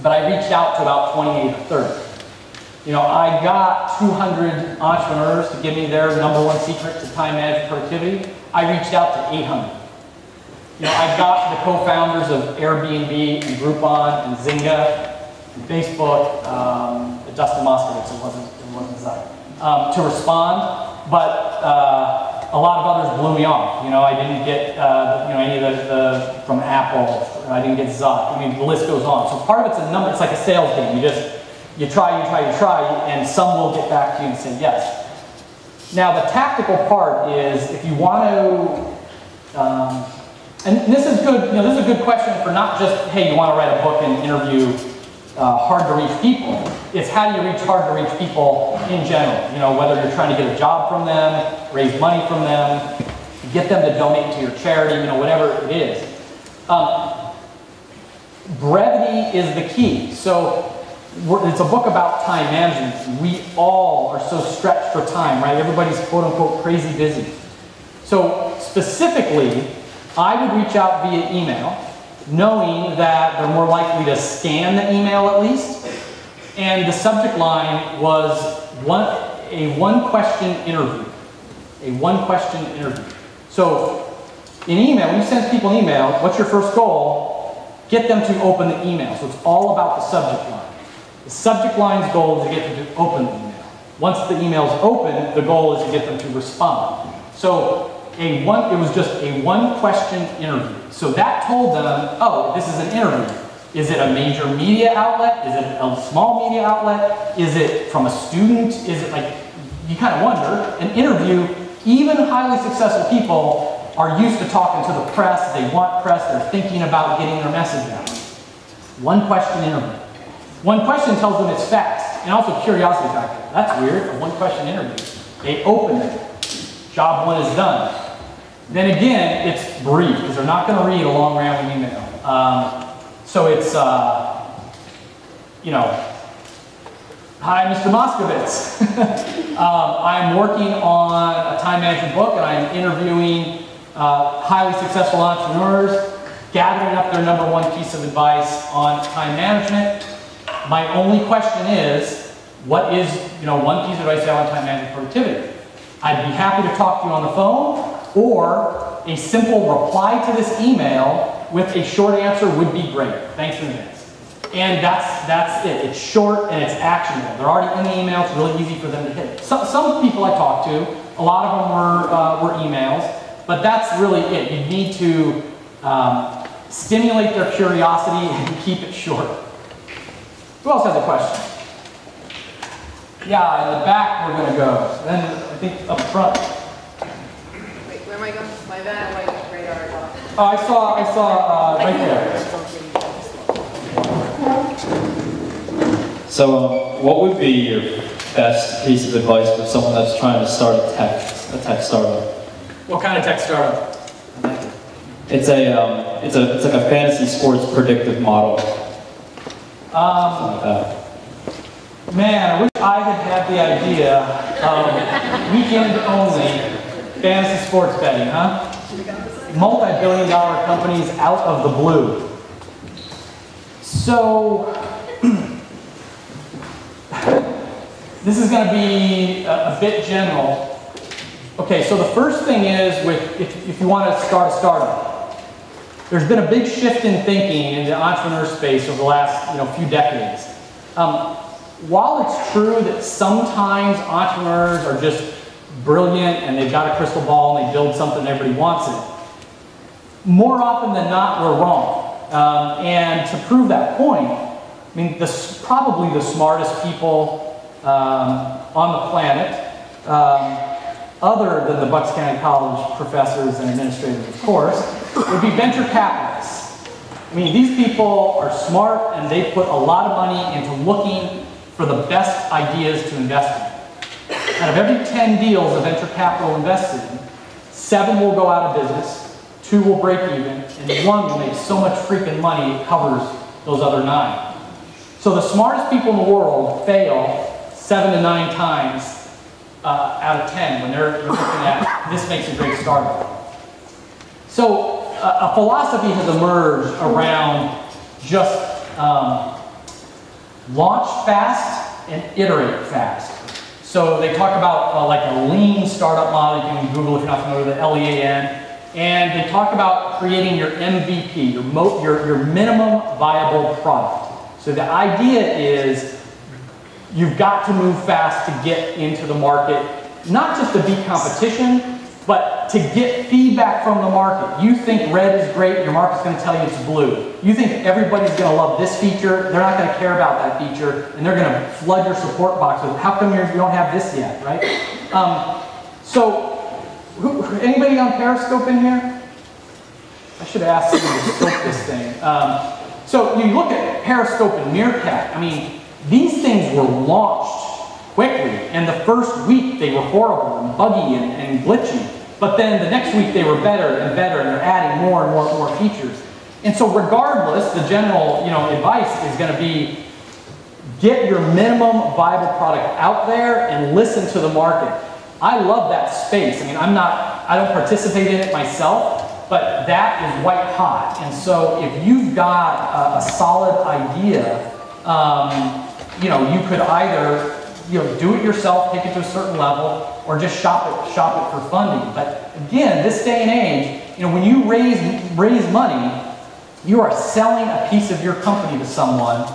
but I reached out to about 28 or 30. You know, I got 200 entrepreneurs to give me their number one secret to time management productivity. I reached out to 800. You know, I got the co-founders of Airbnb and Groupon and Zynga Facebook, um, Dustin Moskovitz, it wasn't, it wasn't um, to respond. but uh, a lot of others blew me off. You know, I didn't get uh, you know any of the, the from Apple. I didn't get Zuck. I mean, the list goes on. So part of it's a number. It's like a sales game. You just you try, you try, you try, and some will get back to you and say yes. Now the tactical part is if you want to. Um, and this is good, you know, this is a good question for not just, hey, you want to write a book and interview uh, hard to reach people. It's how do you reach hard to reach people in general? You know, whether you're trying to get a job from them, raise money from them, get them to donate to your charity, you know, whatever it is. Um, brevity is the key. So it's a book about time management. We all are so stretched for time, right? Everybody's quote unquote crazy busy. So specifically, I would reach out via email, knowing that they're more likely to scan the email at least. And the subject line was one, a one question interview. A one question interview. So in email, when you send people an email, what's your first goal? Get them to open the email. So it's all about the subject line. The subject line's goal is to get them to open the email. Once the email's open, the goal is to get them to respond. So a one, it was just a one question interview. So that told them, oh, this is an interview. Is it a major media outlet? Is it a small media outlet? Is it from a student? Is it like, you kind of wonder. An interview, even highly successful people are used to talking to the press. They want press. They're thinking about getting their message out. One question interview. One question tells them it's fast, and also curiosity factor. That's weird, a one question interview. They open it. Job one is done. Then again, it's brief because they're not going to read a long rambling email. Um, so it's, uh, you know, hi, Mr. Moskovitz. um, I'm working on a time management book and I'm interviewing uh, highly successful entrepreneurs, gathering up their number one piece of advice on time management. My only question is, what is, you know, one piece of advice on time management productivity? I'd be happy to talk to you on the phone or a simple reply to this email with a short answer would be great. Thanks in advance. And that's, that's it. It's short and it's actionable. They're already in the email. It's really easy for them to hit. Some, some people I talked to, a lot of them were, uh, were emails, but that's really it. You need to um, stimulate their curiosity and keep it short. Who else has a question? Yeah, in the back we're going to go. Then I think up front. Where am My van, my radar is off. Oh, I saw, I saw, uh, right there. So, um, what would be your best piece of advice for someone that's trying to start a tech, a tech startup? What kind of tech startup? It's a, um, it's a, it's like a fantasy sports predictive model. Um, like man, I wish I had had the idea of weekend only fantasy sports betting, huh? Multi-billion dollar companies out of the blue. So, this is going to be a, a bit general. Okay, so the first thing is with if, if you want to start a startup, there's been a big shift in thinking in the entrepreneur space over the last you know few decades. Um, while it's true that sometimes entrepreneurs are just brilliant and they've got a crystal ball and they build something everybody wants it, more often than not we're wrong. Um, and to prove that point, I mean, probably the smartest people um, on the planet, um, other than the Bucks County College professors and administrators, of course, would be venture capitalists. I mean, these people are smart and they put a lot of money into looking for the best ideas to invest in. Out of every 10 deals a venture capital invests in, seven will go out of business, two will break even, and one will make so much freaking money it covers those other nine. So the smartest people in the world fail seven to nine times uh, out of 10 when they're, looking at this makes a great startup. So uh, a philosophy has emerged around just um, launch fast and iterate fast. So they talk about uh, like a lean startup model. You can Google if you're not familiar with the L-E-A-N. And they talk about creating your MVP, your, your, your minimum viable product. So the idea is you've got to move fast to get into the market not just to beat competition, but to get feedback from the market. You think red is great, your market's going to tell you it's blue. You think everybody's going to love this feature, they're not going to care about that feature, and they're going to flood your support box with, how come you're, don't have this yet, right? Um, so, who, anybody on Periscope in here? I should ask someone to scope this thing. Um, so you look at Periscope and Meerkat. I mean, these things were launched quickly, and the first week they were horrible and buggy and, and glitchy. But then the next week they were better and better, and they're adding more and more and more features. And so regardless, the general you know advice is going to be get your minimum viable product out there and listen to the market. I love that space. I mean, I'm not, I don't participate in it myself, but that is white hot. And so if you've got a, a solid idea, um, you know, you could either, you know, do it yourself, take it to a certain level, or just shop it, shop it for funding. But again, this day and age, you know, when you raise, raise money, you are selling a piece of your company to someone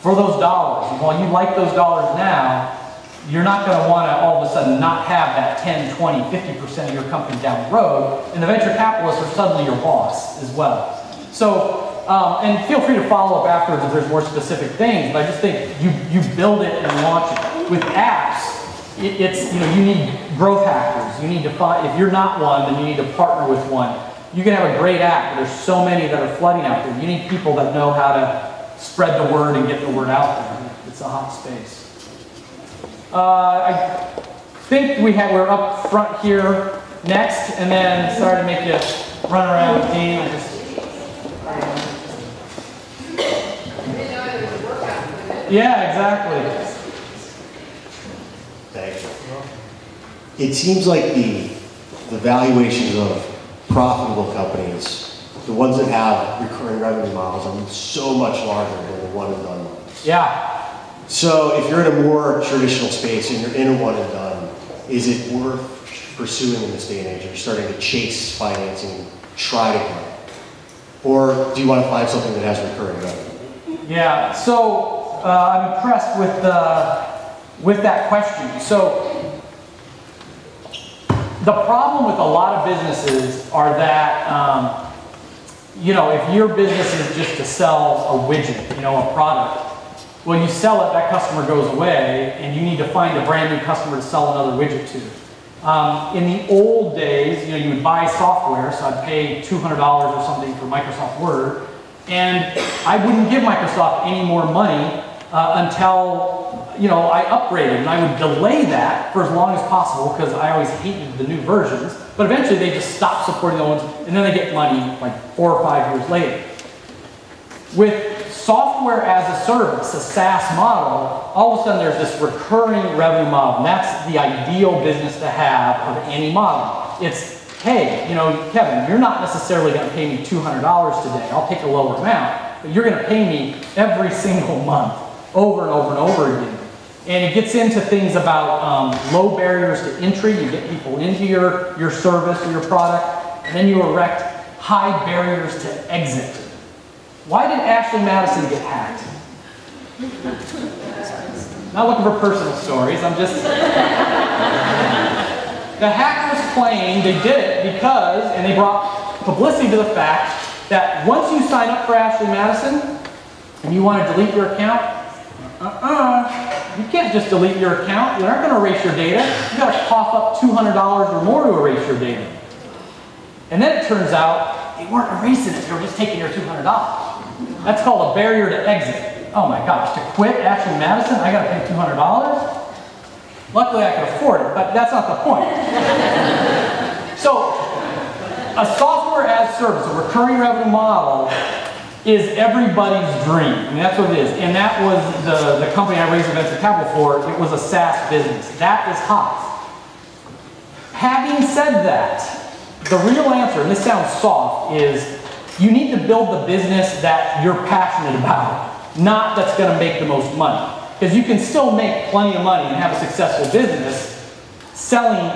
for those dollars. And while you like those dollars now, you're not going to want to all of a sudden not have that 10, 20, 50% of your company down the road. And the venture capitalists are suddenly your boss as well. So, um, and feel free to follow up afterwards if there's more specific things, but I just think you, you build it and launch it. With apps, it, it's, you know, you need growth hackers. You need to find, if you're not one, then you need to partner with one. You can have a great app, but there's so many that are flooding out there. You need people that know how to spread the word and get the word out there. It's a hot space. Uh, I think we have, we're up front here next, and then sorry to make you run around, Dean. I just, yeah, exactly. Thank you. It seems like the, the valuations of profitable companies, the ones that have recurring revenue models, are so much larger than the one and done ones. Yeah. So if you're in a more traditional space and you're in a one and done, is it worth pursuing in this day and age? Are you starting to chase financing and try to grow? Or do you want to find something that has recurring revenue? Yeah, so uh, I'm impressed with, uh, with that question. So the problem with a lot of businesses are that, um, you know, if your business is just to sell a widget, you know, a product, when you sell it, that customer goes away, and you need to find a brand new customer to sell another widget to. Um, in the old days, you know, you would buy software, so I'd pay $200 or something for Microsoft Word, and I wouldn't give Microsoft any more money uh, until, you know, I upgraded, and I would delay that for as long as possible because I always hated the new versions. But eventually, they just stopped supporting the ones, and then they get money like four or five years later. With software as a service, a SaaS model, all of a sudden there's this recurring revenue model. And that's the ideal business to have of any model. It's, hey, you know, Kevin, you're not necessarily going to pay me $200 today. I'll take a lower amount. But you're going to pay me every single month, over and over and over again. And it gets into things about um, low barriers to entry. You get people into your, your service or your product. And then you erect high barriers to exit. Why did Ashley Madison get hacked? Not looking for personal stories, I'm just... the hackers claim they did it because, and they brought publicity to the fact, that once you sign up for Ashley Madison, and you want to delete your account, uh-uh, you can't just delete your account. They're not going to erase your data. You've got to cough up $200 or more to erase your data. And then it turns out they weren't erasing it, they were just taking your $200. That's called a barrier to exit. Oh my gosh, to quit Ashley Madison, I gotta pay $200? Luckily I could afford it, but that's not the point. so, a software as service, a recurring revenue model, is everybody's dream. I mean, that's what it is. And that was the, the company I raised venture capital for. It was a SaaS business. That is hot. Having said that, the real answer, and this sounds soft, is you need to build the business that you're passionate about, not that's going to make the most money. Because you can still make plenty of money and have a successful business selling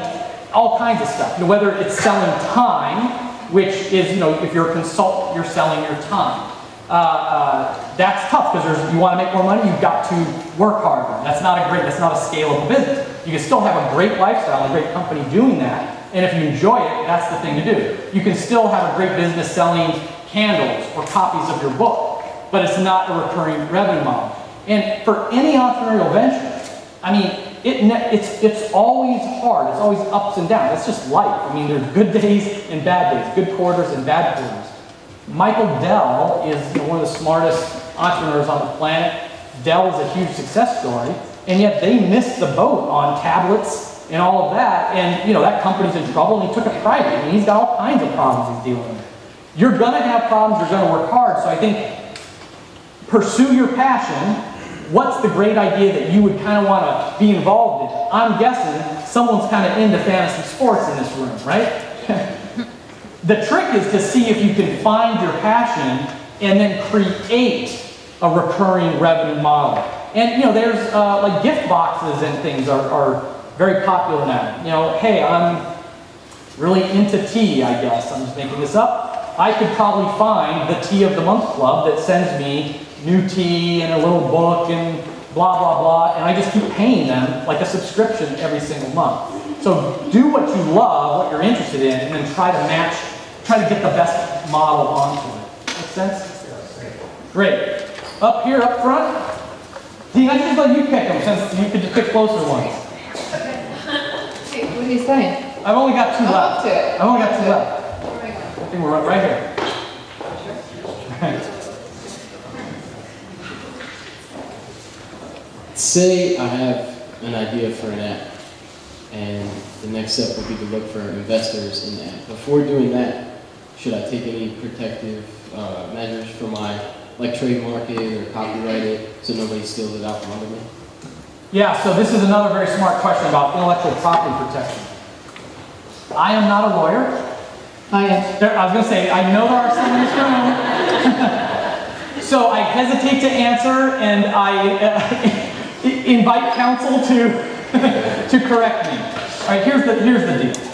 all kinds of stuff. You know, whether it's selling time, which is, you know, if you're a consultant, you're selling your time. Uh, uh, that's tough because you want to make more money, you've got to work harder. That's not a great, that's not a scalable business. You can still have a great lifestyle a great company doing that. And if you enjoy it, that's the thing to do. You can still have a great business selling candles or copies of your book, but it's not a recurring revenue model. And for any entrepreneurial venture, I mean, it, it's, it's always hard. It's always ups and downs. That's just life. I mean, there's good days and bad days, good quarters and bad quarters. Michael Dell is you know, one of the smartest entrepreneurs on the planet. Dell is a huge success story, and yet they missed the boat on tablets and all of that. And you know that company's in trouble, and he took it private. He's got all kinds of problems he's dealing with. You're gonna have problems. You're gonna work hard. So I think pursue your passion. What's the great idea that you would kind of want to be involved in? I'm guessing someone's kind of into fantasy sports in this room, right? The trick is to see if you can find your passion and then create a recurring revenue model. And you know, there's uh, like gift boxes and things are, are very popular now. You know, hey, I'm really into tea, I guess. I'm just making this up. I could probably find the Tea of the Month Club that sends me new tea and a little book and blah, blah, blah, and I just keep paying them like a subscription every single month. So do what you love, what you're interested in, and then try to match, try to get the best model onto it. Make sense? Great. Up here, up front, Dean, I just let you pick them since you could just pick closer ones. Hey, what are you saying? I've only got two I'm left. to. I've only got two left. to it. Where am I think we're right here. Say I have an idea for an app, and the next step would be to look for investors in the app. Before doing that, should I take any protective uh, measures for my, like trademark it or copyright it, so nobody steals it out from under me? Yeah, so this is another very smart question about intellectual property protection. I am not a lawyer. I am. There, I was going to say, I know there are some in this room. so I hesitate to answer and I uh, invite counsel to, to correct me. All right, here's the, here's the deal.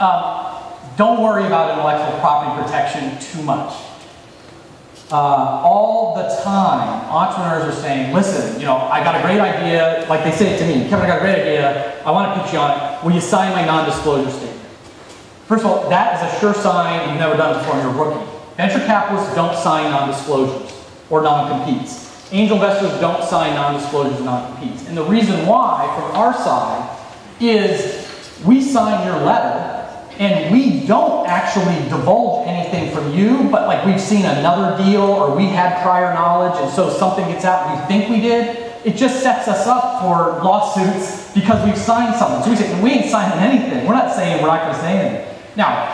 Um, don't worry about intellectual property protection too much. Uh, all the time, entrepreneurs are saying, listen, you know, I got a great idea, like they say it to me, Kevin, I got a great idea, I want to pitch you on it, will you sign my non-disclosure statement? First of all, that is a sure sign you've never done it before and you're a rookie. Venture capitalists don't sign non-disclosures or non-competes. Angel investors don't sign non-disclosures and non-competes. And the reason why, from our side, is we sign your letter and we don't actually divulge anything from you, but like we've seen another deal or we had prior knowledge and so something gets out we think we did, it just sets us up for lawsuits because we've signed something. So we say, we ain't signing anything. We're not saying we're not going to say anything. Now,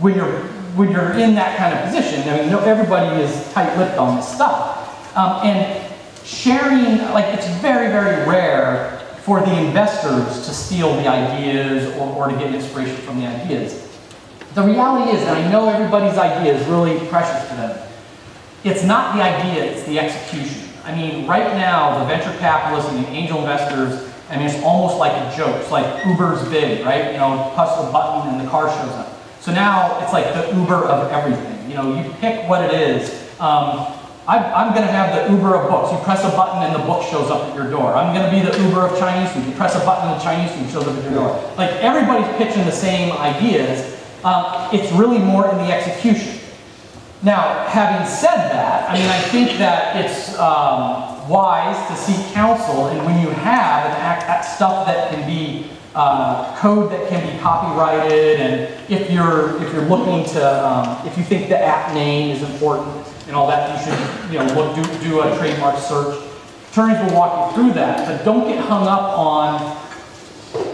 when you're, when you're in that kind of position, I mean, everybody is tight-lipped on this stuff. Um, and sharing, like it's very, very rare for the investors to steal the ideas or, or to get inspiration from the ideas. The reality is, and I know everybody's idea is really precious to them, it's not the idea, it's the execution. I mean, right now, the venture capitalists and the angel investors, I mean, it's almost like a joke. It's like Uber's big, right? You know, push the button and the car shows up. So now it's like the Uber of everything. You know, you pick what it is. Um, I'm, going to have the Uber of books. You press a button and the book shows up at your door. I'm going to be the Uber of Chinese food. You press a button and the Chinese food shows up at your door. Like everybody's pitching the same ideas. Um, it's really more in the execution. Now, having said that, I mean, I think that it's um, wise to seek counsel, and when you have an act stuff that can be uh, code that can be copyrighted, and if you're if you're looking to, um, if you think the app name is important and all that, you should you know look do do a trademark search. Attorneys will walk you through that, but don't get hung up on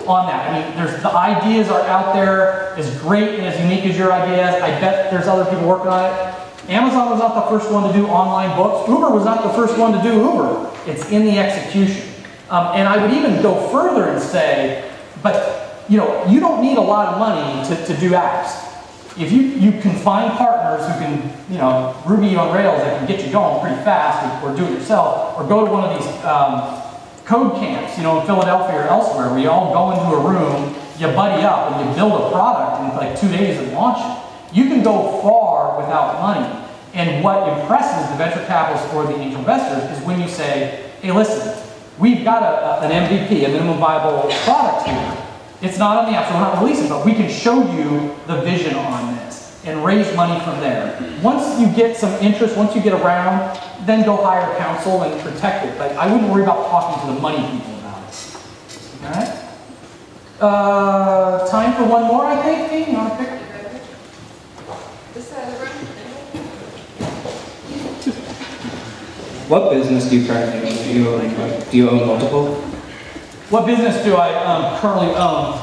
on that. I mean, there's the ideas are out there, as great and as unique as your ideas. I bet there's other people working on it. Amazon was not the first one to do online books. Uber was not the first one to do Uber. It's in the execution. Um, and I would even go further and say, but you know, you don't need a lot of money to, to do apps. If you, you can find partners who can, you know, Ruby on Rails that can get you going pretty fast or, or do it yourself, or go to one of these um, code camps, you know, in Philadelphia or elsewhere, where you all go into a room, you buddy up, and you build a product in like two days and launch it. You can go far without money. And what impresses the venture capitalists or the angel investors is when you say, hey, listen, we've got a, a- an MVP, a minimum viable product here. It's not on the app, so we're not releasing, but we can show you the vision on this and raise money from there. Once you get some interest, once you get around, then go hire a counsel and protect it. But I wouldn't worry about talking to the money people about it. All right? Uh, time for one more, I think. Dean, you want to pick? What business do you currently own? Do you own, do you own multiple? What business do I um, currently own?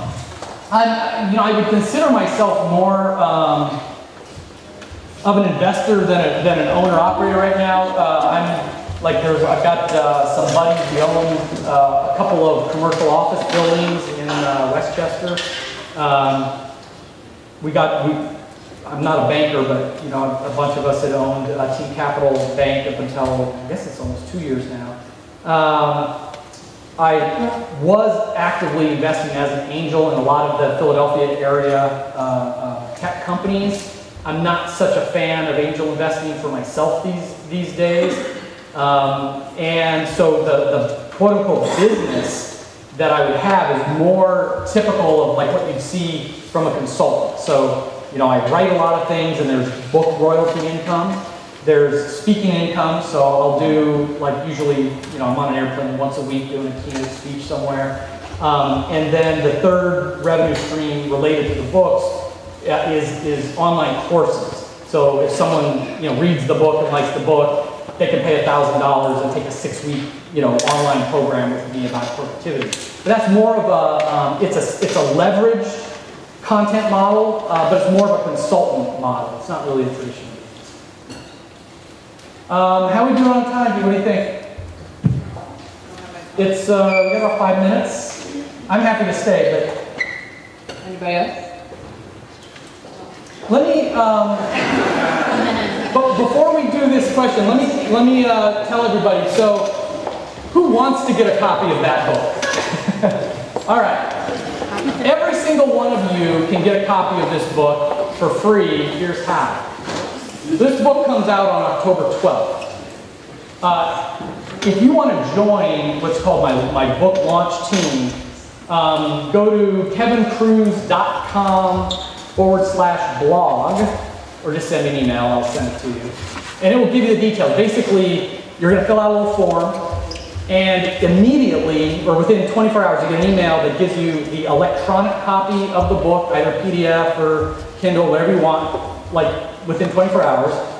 I'm, you know, I would consider myself more um, of an investor than, a, than an owner operator right now. Uh, I'm like there's I've got uh, some buddies who own uh, a couple of commercial office buildings in uh, Westchester. Um, we got we. I'm not a banker, but you know a bunch of us had owned uh, Team Capital Bank up until I guess it's almost two years now. I was actively investing as an angel in a lot of the Philadelphia area uh, uh, tech companies. I'm not such a fan of angel investing for myself these, these days. Um, and so the, the quote unquote business that I would have is more typical of like what you'd see from a consultant. So, you know, I write a lot of things and there's book royalty income. There's speaking income, so I'll do like usually, you know, I'm on an airplane once a week doing a keynote speech somewhere. Um, and then the third revenue stream related to the books uh, is, is online courses. So if someone, you know, reads the book and likes the book, they can pay $1,000 and take a six-week, you know, online program with me about productivity. But that's more of a, um, it's a, it's a leveraged content model, uh, but it's more of a consultant model. It's not really a traditional. Um, how are we doing on time? What do you think? It's, uh, we got about five minutes. I'm happy to stay, but Anybody else? let me, um, but before we do this question, let me, let me, uh, tell everybody, so who wants to get a copy of that book? All right. Every single one of you can get a copy of this book for free. Here's how. This book comes out on October 12th. Uh, if you want to join what's called my, my book launch team, um, go to kevinkruse.com forward slash blog, or just send me an email, I'll send it to you. And it will give you the details. Basically, you're going to fill out a little form, and immediately, or within 24 hours, you get an email that gives you the electronic copy of the book, either PDF or Kindle, whatever you want, like within 24 hours.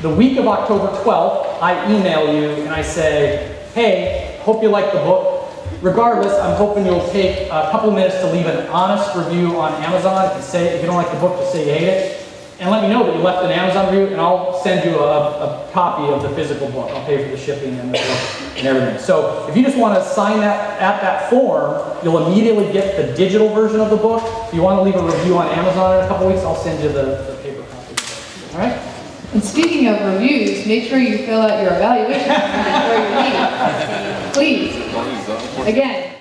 The week of October 12th, I email you and I say, hey, hope you like the book. Regardless, I'm hoping you'll take a couple minutes to leave an honest review on Amazon. If you say if you don't like the book, just say you hate it. And let me know that you left an Amazon review, and I'll send you a, a copy of the physical book. I'll pay for the shipping and the book and everything. So if you just want to sign that at that form, you'll immediately get the digital version of the book. If you want to leave a review on Amazon in a couple weeks, I'll send you the, the. All right? And speaking of reviews, make sure you fill out your evaluation before you leave. Please. Uh, Again,